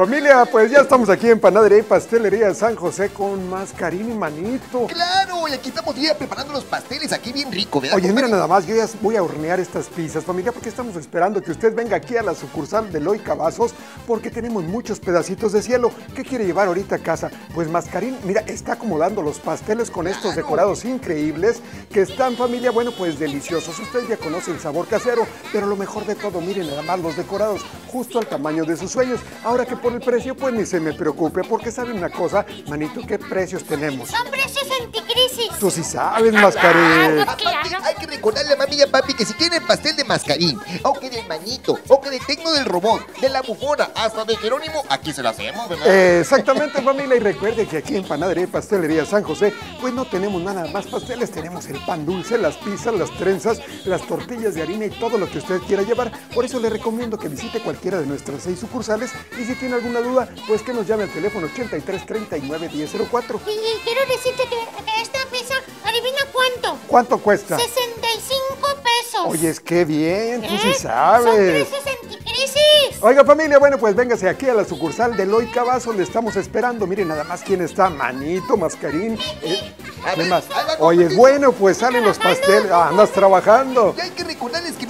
Familia, pues ya estamos aquí en Panadería y Pastelería San José con Mascarín y Manito. Claro, y aquí estamos ya preparando los pasteles, aquí bien rico, ¿verdad? Oye, mira nada más, yo ya voy a hornear estas pizzas, familia, porque estamos esperando que usted venga aquí a la sucursal de Loy Cavazos, porque tenemos muchos pedacitos de cielo. ¿Qué quiere llevar ahorita a casa? Pues Mascarín, mira, está acomodando los pasteles con estos decorados increíbles que están, familia, bueno, pues deliciosos. Usted ya conoce el sabor casero, pero lo mejor de todo, miren nada más los decorados, justo al tamaño de sus sueños. Ahora que por el precio, pues ni se me preocupe, porque saben una cosa, manito, ¿qué precios tenemos? Son precios anticrisis. Tú sí sabes, Mascarín. Aparte, Claro. hay que recordarle a mami y a papi que si quieren pastel de mascarín, o que del manito, o que del tecno del robot, de la bufona, hasta de Jerónimo, aquí se lo hacemos, ¿verdad? Eh, Exactamente, familia, y recuerde que aquí en Panadería y Pastelería San José, pues no tenemos nada más pasteles, tenemos el pan dulce, las pizzas, las trenzas, las tortillas de harina y todo lo que usted quiera llevar. Por eso le recomiendo que visite cualquiera de nuestras seis sucursales y si tiene alguna duda, pues que nos llame al teléfono 83 39 1004. Y, y quiero decirte que, que esta pizza, adivina cuánto. ¿Cuánto cuesta? 65 pesos. Oye, es que bien, tú sí ¿Eh? Son sabes. anticrisis. Oiga familia, bueno pues véngase aquí a la sucursal de Loy Cavazo, le estamos esperando. Miren nada más quién está, Manito, Mascarín. eh, A ¿Qué ver, más? Oye, bueno, pues salen los pasteles. Ah, andas trabajando. Y hay que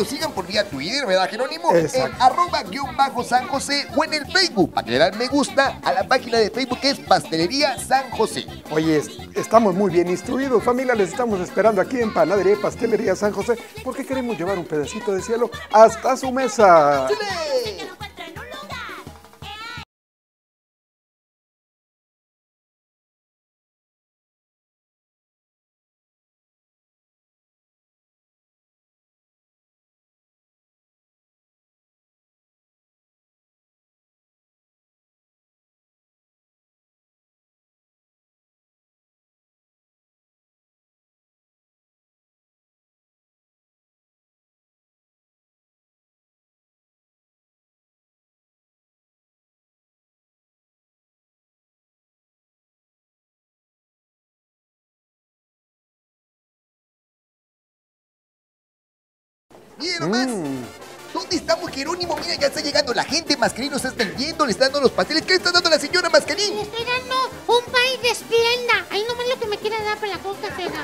nos sigan por vía Twitter, ¿verdad, Jerónimo? Exacto. En arroba guion bajo San José o en el Facebook, para que le dan me gusta a la página de Facebook que es Pastelería San José. Oye, es- estamos muy bien instruidos, familia. Les estamos esperando aquí en Panadería y Pastelería San José porque queremos llevar un pedacito de cielo hasta su mesa. Miren nomás. ¿Dónde estamos, Jerónimo? Mira, ya está llegando la gente. Mascarín nos está vendiendo, le está dando los pasteles. ¿Qué le está dando la señora Mascarín? Le estoy dando un pay de esplenda. Ahí nomás lo que me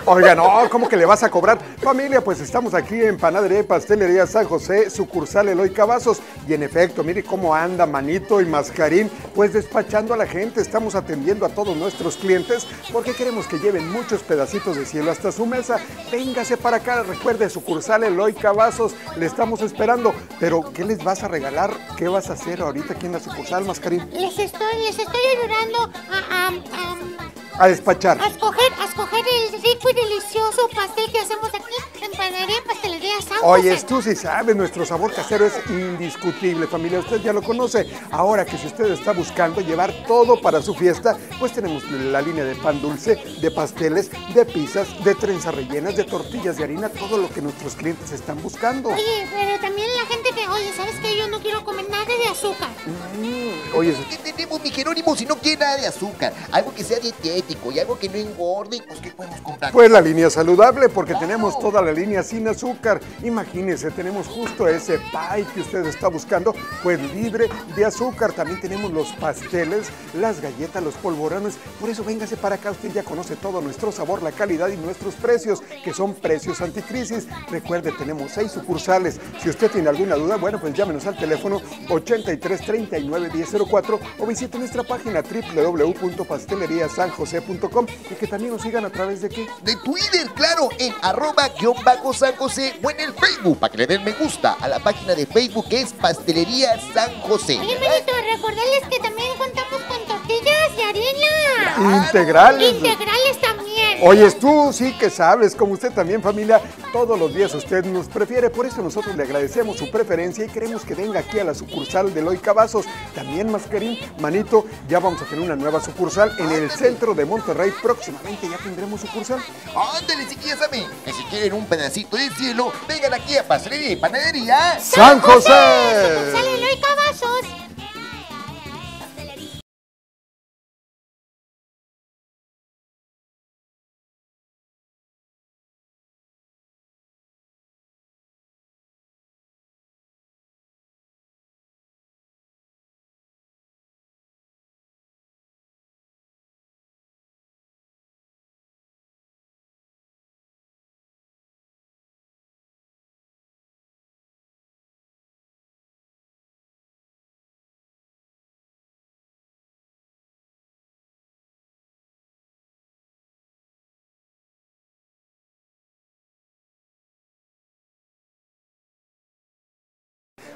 Oiga, no, ¿cómo que le vas a cobrar? Familia, pues estamos aquí en Panadería y Pastelería San José, sucursal Eloy Cavazos. Y en efecto, mire cómo anda Manito y Mascarín, pues despachando a la gente. Estamos atendiendo a todos nuestros clientes porque queremos que lleven muchos pedacitos de cielo hasta su mesa. Véngase para acá, recuerde, sucursal Eloy Cavazos, le estamos esperando. Pero, ¿qué les vas a regalar? ¿Qué vas a hacer ahorita aquí en la sucursal, Mascarín? Les estoy, les estoy ayudando a, a- a- A despachar. a escoger, a escoger el rico y delicioso pastel que hacemos aquí en Panadería Pastelería San Oye, José. tú sí sabes, nuestro sabor casero es indiscutible, familia. Usted ya lo conoce. Ahora que si usted está buscando llevar todo para su fiesta, pues tenemos la línea de pan dulce, de pasteles, de pizzas, de trenzas rellenas, de tortillas de harina, todo lo que nuestros clientes están buscando. Oye, pero también la gente oye, ¿sabes qué? Yo no quiero comer nada de azúcar. Mm, Oye, ¿Qué tenemos, mi Jerónimo, si no quiere nada de azúcar? Algo que sea dietético y algo que no engorde, pues ¿qué podemos comprar? pues la línea saludable, porque tenemos toda la línea sin azúcar. Imagínense, tenemos justo ese pie que usted está buscando, pues libre de azúcar. También tenemos los pasteles, las galletas, los polvorones. Por eso véngase para acá, usted ya conoce todo nuestro sabor, la calidad y nuestros precios, que son precios anticrisis. Recuerde, tenemos seis sucursales. Si usted tiene alguna duda, bueno, pues llámenos al teléfono 83 39 1004 o visite nuestra página www.pasteleriasanjose.com y que también nos sigan a través de qué? De Twitter, claro, en arroba guion bajo San José o en el Facebook, para que le den me gusta a la página de Facebook que es Pastelería San José. Oye, recordarles que también contamos con tortillas de harina. Integrales. Integrales también. Oyes tú, sí que sabes, como usted también familia, todos los días usted nos prefiere, por eso nosotros le agradecemos su preferencia y queremos que venga aquí a la sucursal de Loy Cavazos. También, Mascarín, Manito, ya vamos a tener una nueva sucursal en el centro de Monterrey. Próximamente ya tendremos sucursal. Ándale, si ya saben, que si quieren un pedacito de cielo, vengan aquí a Pastelería y Panadería. ¡San José! Sucursal Eloy Cavazos.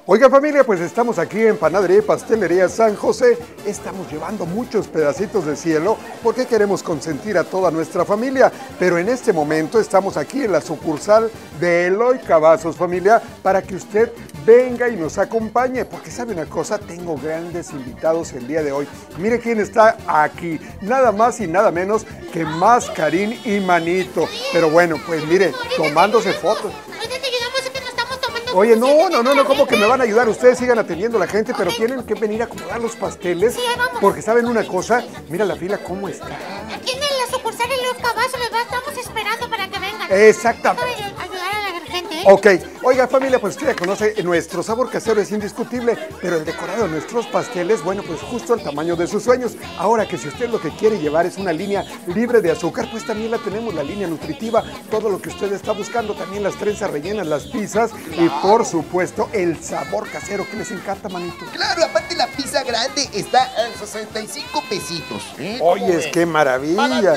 Oiga familia, pues estamos aquí en Panadería y Pastelería San José. Estamos llevando muchos pedacitos de cielo porque queremos consentir a toda nuestra familia. Pero en este momento estamos aquí en la sucursal de Eloy Cavazos familia para que usted venga y nos acompañe. Porque sabe una cosa, tengo grandes invitados el día de hoy. Mire quién está aquí, nada más y nada menos que Mascarín y Manito. Pero bueno, pues mire, tomándose fotos. Oye, no, no, no, no, ¿cómo que me van a ayudar? Ustedes sigan atendiendo a la gente, pero tienen que venir a acomodar los pasteles. Sí, vamos. Porque saben una cosa, mira la fila cómo está. Aquí en la sucursal de los cabazos les va- estamos esperando para que vengan. Exactamente. Ok, oiga familia, pues usted ya conoce, nuestro sabor casero es indiscutible, pero el decorado de nuestros pasteles, bueno, pues justo el tamaño de sus sueños. Ahora que si usted lo que quiere llevar es una línea libre de azúcar, pues también la tenemos, la línea nutritiva, todo lo que usted está buscando, también las trenzas rellenas, las pizzas y por supuesto el sabor casero que les encanta, manito. Claro, aparte la pizza grande está a 65 pesitos. ¿eh? ¿Cómo Oye, es qué maravilla.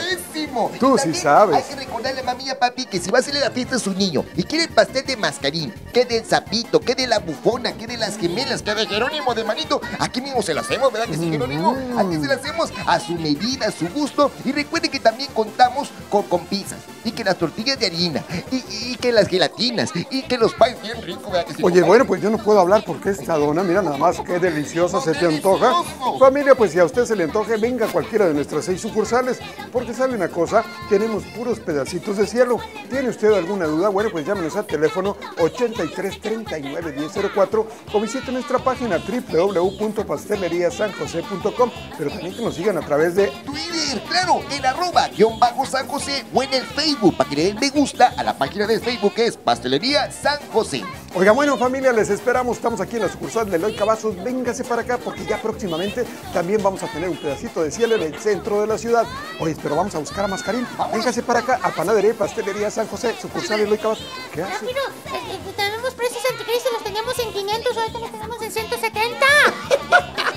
Tú sí También sabes. Hay que recordarle a mami y a papi que si va a hacerle la fiesta a su niño y quiere el pastel de mascarín, que del sapito, que de la bufona, que de las gemelas, que de Jerónimo de manito, aquí mismo se lo hacemos, ¿verdad que sí, Jerónimo? Aquí se lo hacemos a su medida, a su gusto. Y recuerde que también contamos con, con pizzas y que las tortillas de harina y, y que las gelatinas y que los panes bien ricos, ¿verdad que sí? Oye, bueno, pues yo no puedo hablar porque esta dona, mira nada más qué deliciosa se te antoja. Familia, pues si a usted se le antoje, venga a cualquiera de nuestras seis sucursales, porque sabe una cosa, tenemos puros pedacitos de cielo. ¿Tiene usted alguna duda? Bueno, pues llámenos al teléfono 83 39 1004 o visite nuestra página www.pasteleriasanjose.com, pero también que nos sigan a través de Twitter, claro, en arroba guion bajo San José o en el Facebook para que le den me gusta a la página de Facebook que es Pastelería San José. Oiga, bueno familia, les esperamos. Estamos aquí en la sucursal de Eloy Cavazos. Véngase para acá porque ya próximamente también vamos a tener un pedacito de cielo en el centro de la ciudad. Oye, pero vamos a buscar a Mascarín. Véngase para acá a Panadería y Pastelería San José, sucursal de Eloy Cavazos. ¿Qué hace? Rápido, eh, eh, tenemos precios anticrisis, los teníamos en 500, ahorita los tenemos en 170.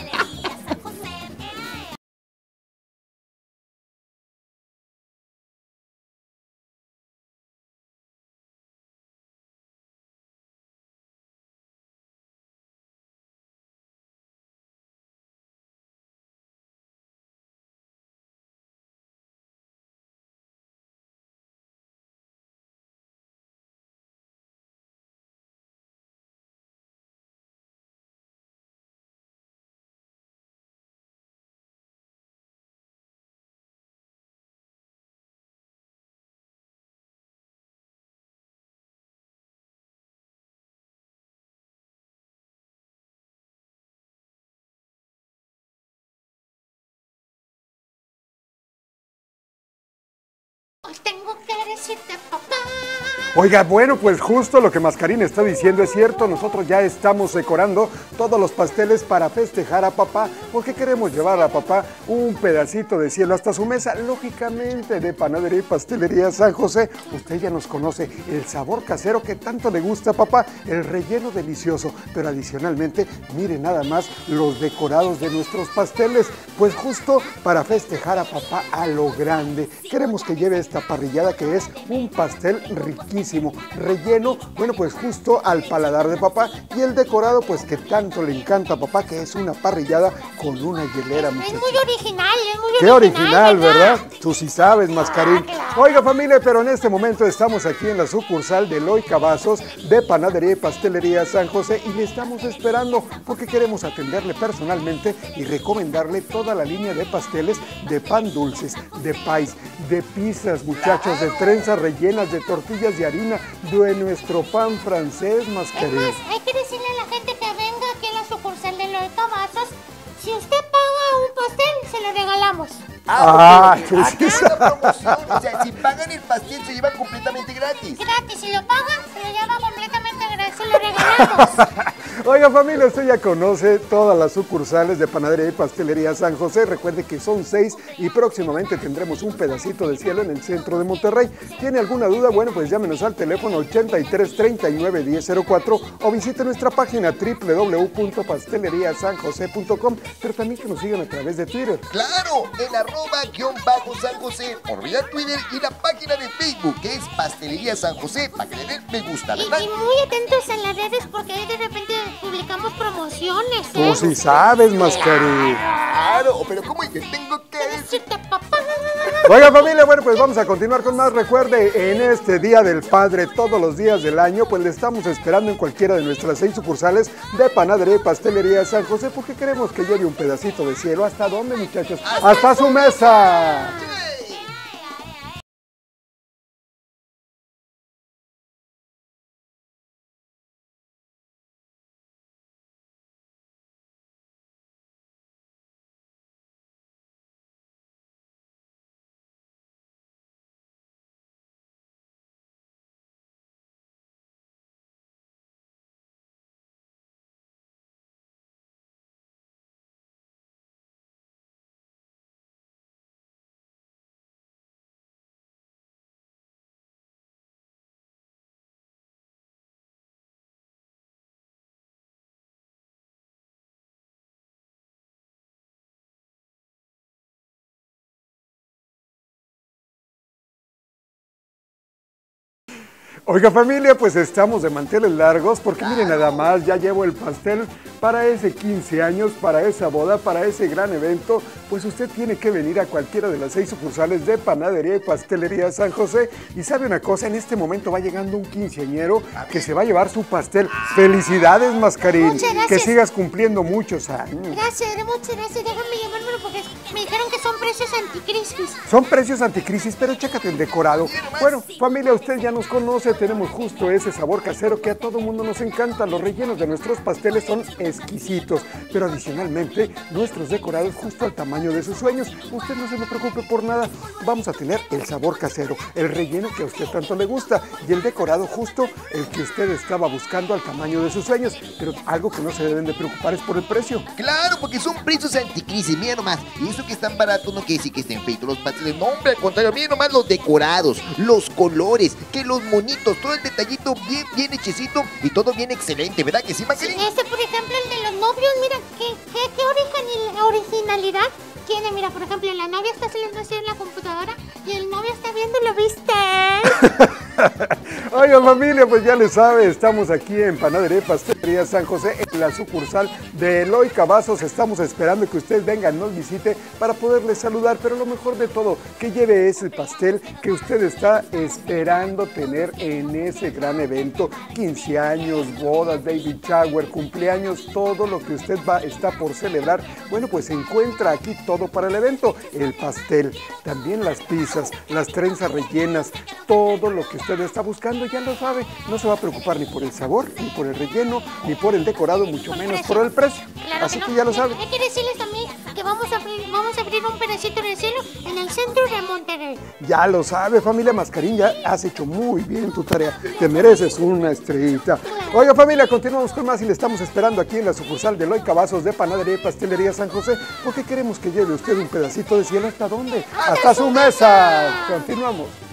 Tengo que decirte, papá. Oiga, bueno, pues justo lo que Mascarín está diciendo es cierto. Nosotros ya estamos decorando todos los pasteles para festejar a papá, porque queremos llevar a papá un pedacito de cielo hasta su mesa. Lógicamente, de Panadería y Pastelería San José. Usted ya nos conoce el sabor casero que tanto le gusta a papá, el relleno delicioso. Pero adicionalmente, mire nada más los decorados de nuestros pasteles. Pues justo para festejar a papá a lo grande. Queremos que lleve esta parrillada que es un pastel riquísimo, relleno, bueno, pues justo al paladar de papá y el decorado pues que tanto le encanta a papá que es una parrillada con una hielera, Es muy original, es muy Qué original, ¿verdad? Tú sí sabes, Mascarín. Ah, claro. Oiga, familia, pero en este momento estamos aquí en la sucursal de Eloy Cavazos de Panadería y Pastelería San José y le estamos esperando porque queremos atenderle personalmente y recomendarle toda la línea de pasteles de pan dulces, de pais, de pizzas, muchachos, de trenzas rellenas, de tortillas de harina, de nuestro pan francés, Es Mascarín. más, hay que decirle a la gente que venga aquí a la sucursal de los cabazos. Si usted paga un pastel, se lo regalamos. Ah, ok. pues es una promoción. O sea, si pagan el pastel se lleva completamente gratis. Gratis, si lo pagan, se lo lleva completamente gratis, se lo regalamos. Oiga familia, usted ya conoce todas las sucursales de Panadería y Pastelería San José. Recuerde que son seis y próximamente tendremos un pedacito de cielo en el centro de Monterrey. ¿Tiene alguna duda? Bueno, pues llámenos al teléfono 83 39 1004 o visite nuestra página www.pasteleriasanjose.com, pero también que nos sigan a través de Twitter. Claro, en arroba guion bajo San José, por vía Twitter y la página de Facebook que es Pastelería San José para que le den me gusta, Y, ¿verdad? y muy atentos en las redes porque ahí de repente publicamos promociones, ¿eh? Tú sí sabes, Mascarín. Claro, pero ¿cómo es que tengo que decir? Decirte, papá. Oiga familia, bueno pues vamos a continuar con más. Recuerde, en este Día del Padre, todos los días del año, pues le estamos esperando en cualquiera de nuestras seis sucursales de panadería y pastelería San José, porque queremos que lleve un pedacito de cielo. ¿Hasta dónde, muchachos? Hasta su mesa. Oiga familia, pues estamos de manteles largos porque miren nada más, ya llevo el pastel para ese 15 años, para esa boda, para ese gran evento, pues usted tiene que venir a cualquiera de las seis sucursales de Panadería y Pastelería San José. Y sabe una cosa, en este momento va llegando un quinceañero que se va a llevar su pastel. Felicidades, Mascarín. Muchas gracias. Que sigas cumpliendo muchos años. Gracias, muchas gracias. Déjame llevármelo porque me dijeron que son precios anticrisis. Son precios anticrisis, pero chécate el decorado. Bueno, familia, usted ya nos conoce, tenemos justo ese sabor casero que a todo mundo nos encanta. Los rellenos de nuestros pasteles son exquisitos, pero adicionalmente nuestros decorados justo al tamaño de sus sueños. Usted no se me preocupe por nada, vamos a tener el sabor casero, el relleno que a usted tanto le gusta y el decorado justo el que usted estaba buscando al tamaño de sus sueños. Pero algo que no se deben de preocupar es por el precio. Claro, porque son precios anticrisis, mira nomás. Y eso que están baratos no quiere decir que estén feitos los pasteles. No, hombre, al contrario, mira nomás los decorados, los colores, que los monitos, todo el detallito bien, bien hechecito y todo bien excelente, ¿verdad que sí, Macarín? Este, por ejemplo, el de los novios, mira, qué, qué, qué original- originalidad tiene. Mira, por ejemplo, la novia está saliendo así en la computadora y el novio está viendo, ¿lo viste? Oiga familia, pues ya le sabe, estamos aquí en Panadería Pastelería San José, en la sucursal de Eloy Cavazos. Estamos esperando que usted venga, nos visite para poderle saludar, pero lo mejor de todo, que lleve ese pastel que usted está esperando tener en ese gran evento. 15 años, bodas, baby shower, cumpleaños, todo lo que usted va, está por celebrar. Bueno, pues encuentra aquí todo para el evento. El pastel, también las pizzas, las trenzas rellenas, todo lo que usted está buscando, ya lo sabe. No se va a preocupar ni por el sabor, ni por el relleno, ni por el decorado, mucho menos por el precio. Claro Así no. que ya lo sabe. Hay que decirles también que vamos a abrir, vamos a abrir un pedacito del cielo en el centro de Monterrey. Ya lo sabe, familia Mascarín, ya has hecho muy bien tu tarea. Te mereces una estrellita. Oiga, familia, continuamos con más y le estamos esperando aquí en la sucursal de Loy Cavazos de Panadería y Pastelería San José, porque queremos que lleve usted un pedacito de cielo hasta dónde? Hasta su mesa. Continuamos.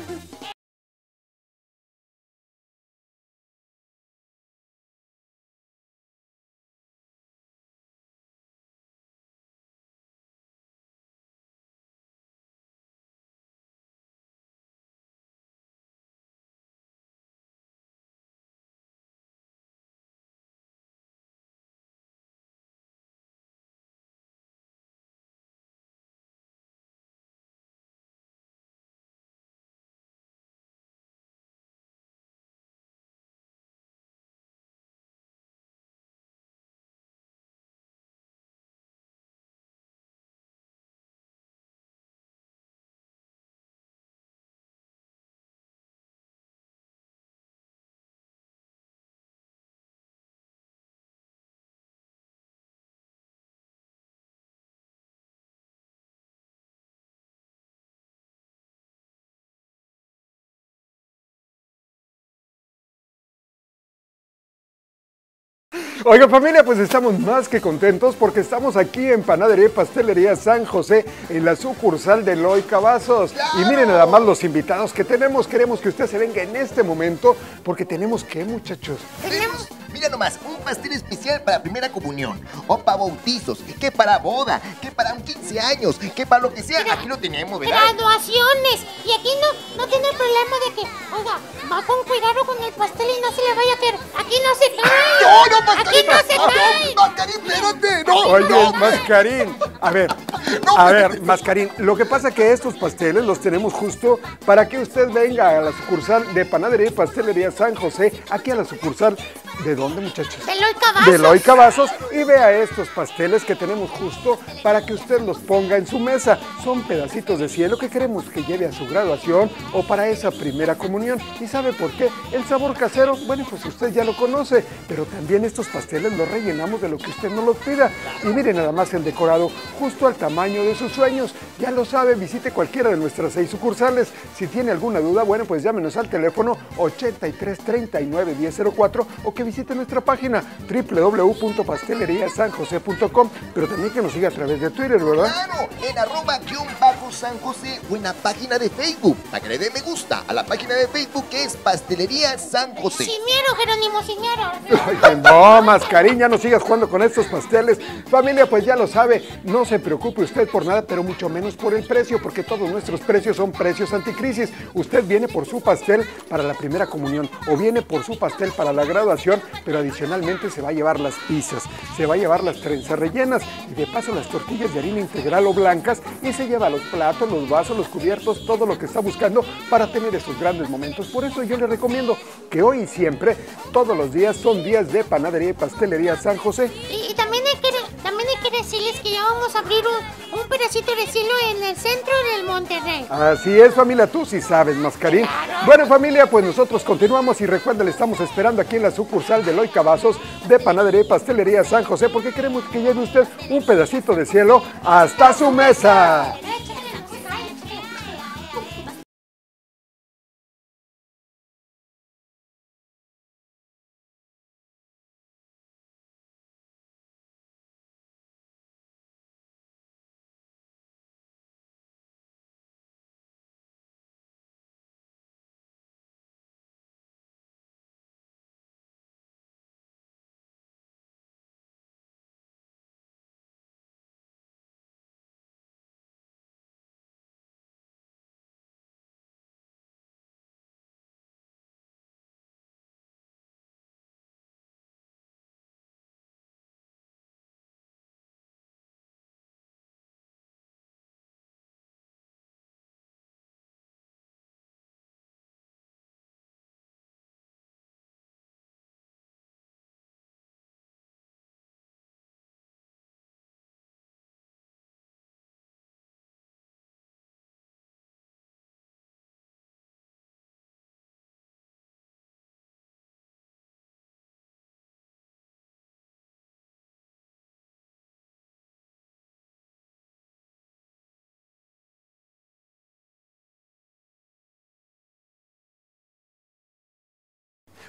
Oiga familia, pues estamos más que contentos porque estamos aquí en Panadería y Pastelería San José, en la sucursal de Loy Cavazos. Y miren nada más los invitados que tenemos. Queremos que usted se venga en este momento porque tenemos que, muchachos. Tenemos, mira, nomás, un pastel especial para primera comunión, o para bautizos, que para boda, que para un 15 años, que para lo que sea. Aquí lo tenemos, ¿verdad? Graduaciones. Y aquí no, no tiene problema de que, oiga, va con cuidado con el pastel y no se le vaya a caer. Aquí no se cae. No, no, Mascarín. Aquí no se cae. Mascarín, espérate. No, Oye, no. Mascarín, a ver, No, a pero- ver, Mascarín, lo que pasa que estos pasteles los tenemos justo para que usted venga a la sucursal de Panadería y Pastelería San José, aquí a la sucursal, ¿de dónde muchachos? De Eloy Cavazos. De Cavazos y vea estos pasteles que tenemos justo para que usted los ponga en su mesa. Son pedacitos de cielo que queremos que lleve a su graduación o para esa primera comunión. ¿Y sabe por qué? El sabor casero, bueno, pues usted ya lo conoce, pero también estos pasteles los rellenamos de lo que usted nos los pida. Y mire nada más el decorado, justo al tamaño de sus sueños. Ya lo sabe, visite cualquiera de nuestras seis sucursales. Si tiene alguna duda, bueno, pues llámenos al teléfono 83 39 1004 o que visite nuestra página www.pasteleriasanjose.com, pero también que nos siga a través de Twitter, ¿verdad? Claro, en arroba guion bajo San José o en la página de Facebook. Para que le dé me gusta a la página de Facebook que es Pastelería San José. Sin miedo, Jerónimo, sin miedo. Ay, No, mascarín, ya no sigas jugando con estos pasteles. Familia, pues ya lo sabe, no se preocupe usted por nada, pero mucho menos por el precio, porque todos nuestros precios son precios anticrisis. Usted viene por su pastel para la primera comunión o viene por su pastel para la graduación, pero adicionalmente se va a llevar las pizzas, se va a llevar las trenzas rellenas y de paso las tortillas de harina integral o blancas y se lleva los platos, los vasos, los cubiertos, todo lo que está buscando para tener esos grandes momentos. Por eso yo le recomiendo que hoy y siempre, todos los días son días de panadería y pastelería San José. Decirles que ya vamos a abrir un, un pedacito de cielo en el centro del Monterrey. Así es, familia, tú sí sabes, Mascarín. Bueno, familia, pues nosotros continuamos y recuerden, le estamos esperando aquí en la sucursal de Loy Cavazos de Panadería y Pastelería San José porque queremos que lleve usted un pedacito de cielo hasta su mesa.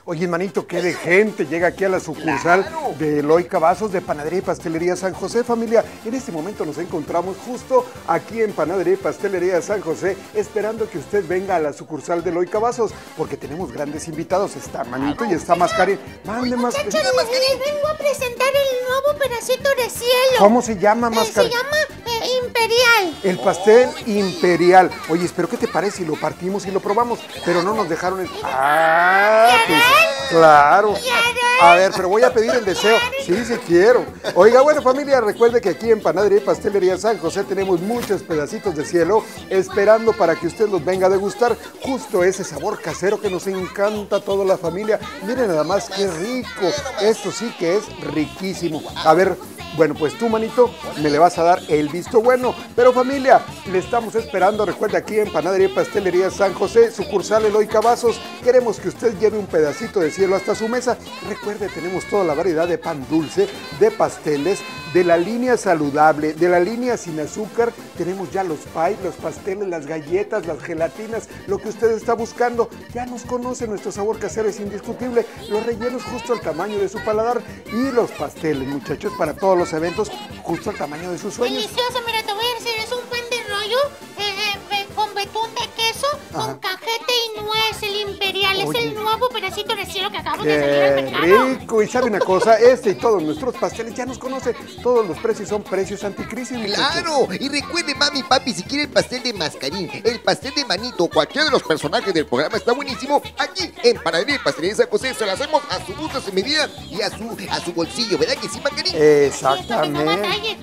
Oye, hermanito, qué de gente llega aquí a la sucursal Claro. de Eloy Cavazos de Panadería y Pastelería San José. Familia, en este momento nos encontramos justo aquí en Panadería y Pastelería San José, esperando que usted venga a la sucursal de Eloy Cavazos, porque tenemos grandes invitados. Está Manito y está Mascarín. Mande más. Muchachos, les, les vengo a presentar el nuevo pedacito de cielo. ¿Cómo se llama, Eh, se Mascarín? llama. El pastel imperial. Oye, espero que te parece si lo partimos y lo probamos, pero no nos dejaron el... Ah, pues claro. A ver, pero voy a pedir el deseo. Sí, sí quiero. Oiga, bueno familia, recuerde que aquí en Panadería y Pastelería San José tenemos muchos pedacitos de cielo esperando para que usted los venga a degustar. Justo ese sabor casero que nos encanta a toda la familia. Miren nada más qué rico. Esto sí que es riquísimo. A ver, bueno, pues tú, manito, me le vas a dar el visto bueno. Pero familia, le estamos esperando. Recuerda aquí en Panadería y Pastelería San José, sucursal Eloy Cavazos. Queremos que usted lleve un pedacito de cielo hasta su mesa. Recuerde, tenemos toda la variedad de pan dulce, de pasteles, de la línea saludable, de la línea sin azúcar. Tenemos ya los pies, los pasteles, las galletas, las gelatinas, lo que usted está buscando. Ya nos conoce, nuestro sabor casero es indiscutible. Los rellenos justo al tamaño de su paladar y los pasteles, muchachos, para todos los eventos, justo al tamaño de sus sueños. Delicioso, mira, eh, eh, eh, con betún de queso, Ajá. con cajete y no es el imperial, es el nuevo pedacito de cielo que acabamos de salir al mercado. rico. Y sabe una cosa, este y todos nuestros pasteles ya nos conoce. Todos los precios son precios anticrisis. ¡Claro! Y recuerde, mami y papi, si quiere el pastel de mascarín, el pastel de manito, cualquiera de los personajes del programa está buenísimo, aquí en Panadería y Pastelería San José se lo hacemos a su gusto, a su medida y a su, a su bolsillo, ¿verdad que sí, mascarín? Exactamente.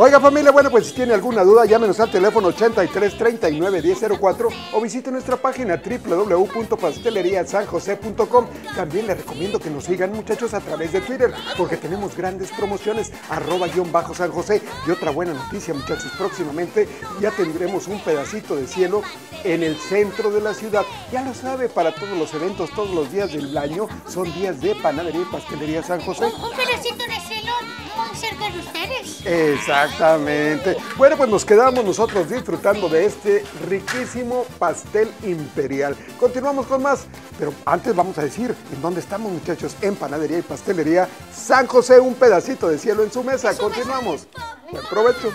Oiga familia, bueno pues si tiene alguna duda llámenos al teléfono 83 39 1004 o visite nuestra página www.pasteleriasanjose.com. También les recomiendo que nos sigan muchachos a través de Twitter porque tenemos grandes promociones arroba guion bajo San José y otra buena noticia muchachos próximamente ya tendremos un pedacito de cielo en el centro de la ciudad. Ya lo sabe para todos los eventos, todos los días del año son días de panadería y pastelería San José. Un pedacito de cielo cerca de ustedes. Exactamente. Bueno, pues nos quedamos nosotros disfrutando de este riquísimo pastel imperial. Continuamos con más, pero antes vamos a decir en dónde estamos, muchachos, en Panadería y Pastelería San José, un pedacito de cielo en su mesa. Continuamos. Buen provecho.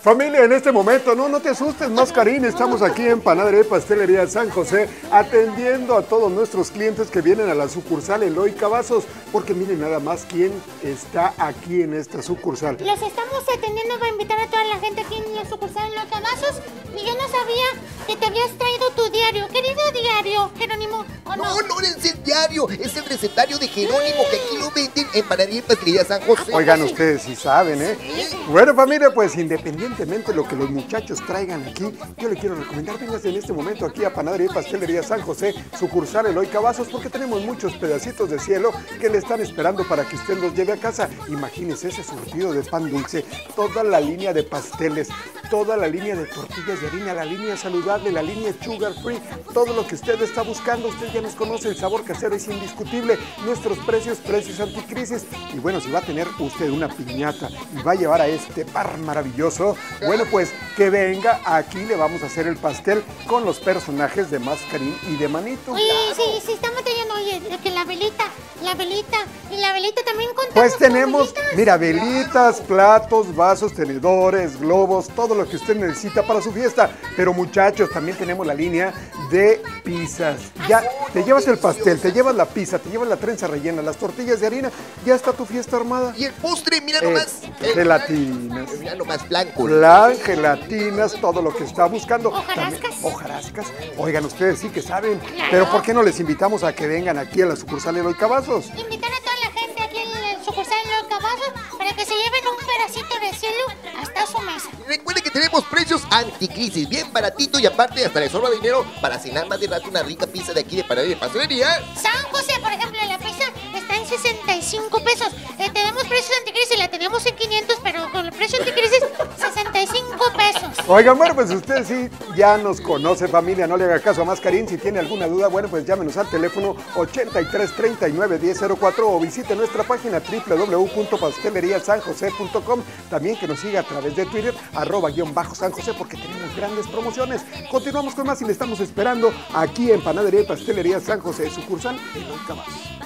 Familia, en este momento, no, no te asustes, Mascarín, estamos aquí en Panadería y Pastelería San José, atendiendo a todos nuestros clientes que vienen a la sucursal Eloy Cavazos, porque miren nada más quién está aquí en esta sucursal. Los estamos atendiendo para invitar a toda la gente aquí en la sucursal en Los Cabazos. Y yo no sabía que te habías traído tu diario. Querido diario, Jerónimo, ¿o no? No, no es el diario, es el recetario de Jerónimo que aquí lo venden en Panadería y Pastelería San José. Oigan, ustedes sí saben, ¿eh? Bueno, familia, pues independientemente de lo que los muchachos traigan aquí, yo le quiero recomendar, véngase en este momento aquí a Panadería y Pastelería San José, sucursal Eloy Cavazos, porque tenemos muchos pedacitos de cielo que le están esperando para que usted los lleve a casa. Imagínese ese surtido de pan dulce, toda la línea de pasteles, toda la línea de tortillas de harina, la línea saludable, la línea sugar free, todo lo que usted está buscando, usted ya nos conoce, el sabor casero es indiscutible, nuestros precios, precios anticrisis, y bueno, si va a tener usted una piñata y va a llevar a este par maravilloso, bueno, pues que venga, aquí le vamos a hacer el pastel con los personajes de Mascarín y de Manito. Oye, sí, sí, estamos teniendo, oye, que la velita, la velita, y la velita también contamos Pues tenemos, mira, velitas, platos, vasos, tenedores, globos, todo lo que usted necesita para su fiesta. Pero muchachos, también tenemos la línea de pizzas. Ya te llevas el pastel, te llevas la pizza, te llevas la trenza rellena, las tortillas de harina, ya está tu fiesta armada. Y el postre, mira Eh, nomás. el gelatinas. Mira nomás blanco. Plan, gelatinas, todo lo que está buscando. Hojarascas. También- hojarascas. Oigan, ustedes sí que saben. Pero ¿por qué no les invitamos a que vengan aquí a la sucursal Eloy Cavazos? Invitar a toda la gente aquí en el sucursal de Los Cabazos para que se lleven un pedacito de cielo hasta su mesa. Recuerde que tenemos precios anticrisis, bien baratito y aparte hasta le sobra dinero para cenar más de rato una rica pizza de aquí de Panadería y Pastelería. San José, por ejemplo, la pizza está en 65 pesos. Eh, tenemos precios anticrisis, la teníamos en 500, pero con el precio anticrisis, 65 pesos. Oigan, bueno, pues usted sí ya nos conoce, familia. No le haga caso a Mascarín. Si tiene alguna duda, bueno, pues llámenos al teléfono 83 39 1004 o visite nuestra página www.pasteleriasanjose.com. También que nos siga a través de Twitter, arroba guion bajo San José, porque tenemos grandes promociones. Continuamos con más y le estamos esperando aquí en Panadería y Pastelería San José, sucursal Eloy Cavazos.